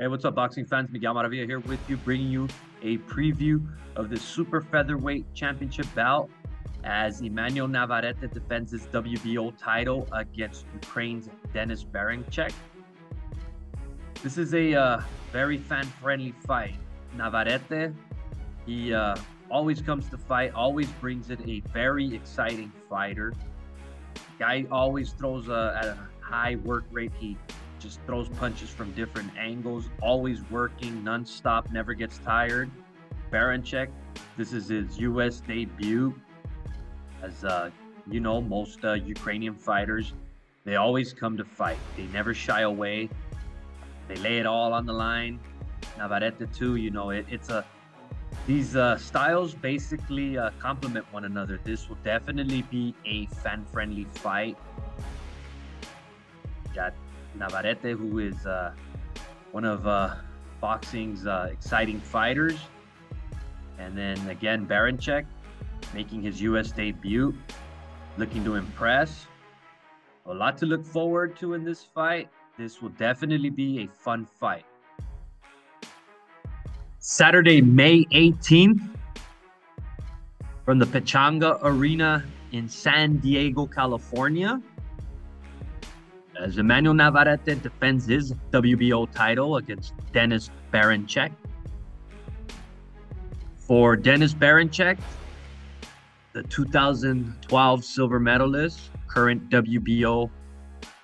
Hey, what's up, boxing fans? Miguel Maravilla here with you, bringing you a preview of the Super Featherweight Championship bout as Emmanuel Navarrete defends his WBO title against Ukraine's Denis Berinchyk. This is a uh, very fan-friendly fight. Navarrete, he uh, always comes to fight, always brings it a very exciting fighter. Guy always throws a, at a high work rate. He just throws punches from different angles, always working, non-stop, never gets tired. Berinchyk, this is his U.S. debut. As uh, you know, most uh, Ukrainian fighters, they always come to fight. They never shy away. They lay it all on the line. Navarrete too, you know, it, it's a these uh, styles basically uh, complement one another. This will definitely be a fan-friendly fight. Got Navarrete, who is uh, one of uh, boxing's uh, exciting fighters. And then again, Berinchyk making his U.S. debut, looking to impress. A lot to look forward to in this fight. This will definitely be a fun fight. Saturday, May 18th, from the Pechanga Arena in San Diego, California as Emmanuel Navarrete defends his WBO title against Denis Berinchyk. For Denis Berinchyk, the 2012 silver medalist, current WBO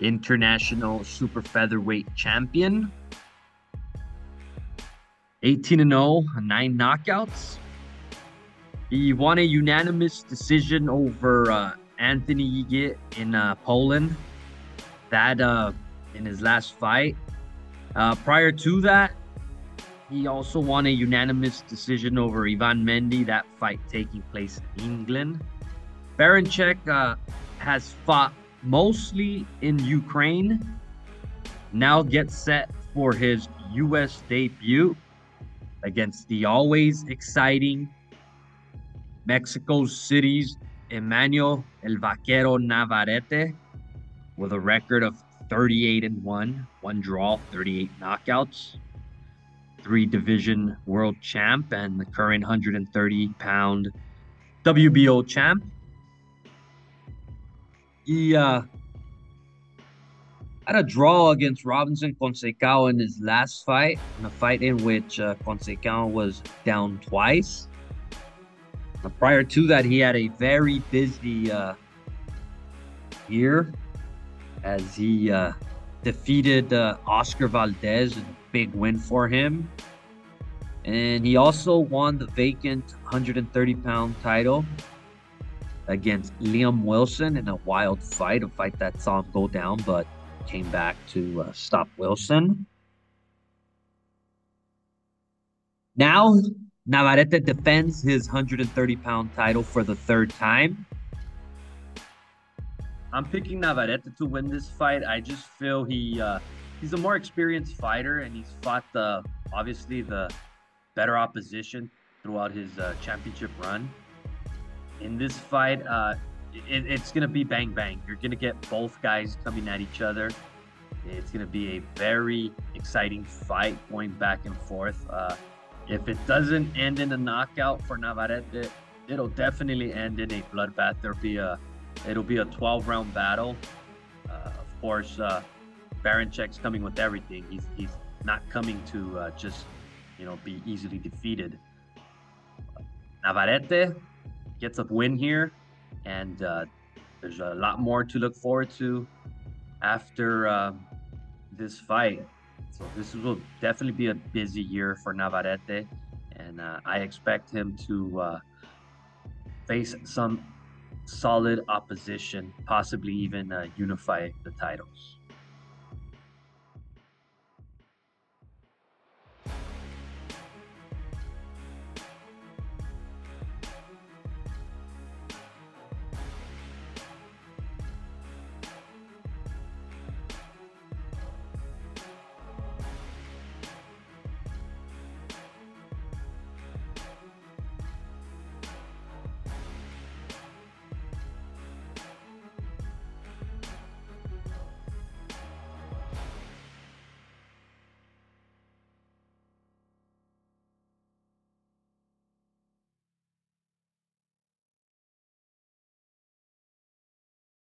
international super featherweight champion. 18 0, nine knockouts. He won a unanimous decision over uh, Anthony Yigit in uh, Poland that uh, in his last fight. Uh, prior to that, he also won a unanimous decision over Ivan Mendy, that fight taking place in England. Berinchyk uh, has fought mostly in Ukraine, now gets set for his U.S. debut against the always exciting Mexico City's Emmanuel El Vaquero Navarrete with a record of 38 and 1, one draw, 38 knockouts, three division world champ, and the current 130 pound WBO champ. He uh, had a draw against Robinson Conceição in his last fight, in a fight in which uh, Conceição was down twice. prior to that, he had a very busy uh, year as he uh, defeated uh, Oscar Valdez, a big win for him. And he also won the vacant 130 pound title against Liam Wilson in a wild fight, a fight that saw him go down, but came back to uh, stop Wilson. Now, Navarrete defends his 130 pound title for the third time. I'm picking Navarrete to win this fight. I just feel he uh, he's a more experienced fighter, and he's fought the obviously the better opposition throughout his uh, championship run. In this fight, uh, it, it's gonna be bang bang. You're gonna get both guys coming at each other. It's gonna be a very exciting fight, going back and forth. Uh, if it doesn't end in a knockout for Navarrete, it'll definitely end in a bloodbath. There'll be a It'll be a 12 round battle. Uh, of course, uh, Berinchyk's coming with everything. He's, he's not coming to uh, just, you know, be easily defeated. Navarrete gets a win here, and uh, there's a lot more to look forward to after uh, this fight. So this will definitely be a busy year for Navarrete, and uh, I expect him to uh, face some solid opposition, possibly even uh, unify the titles.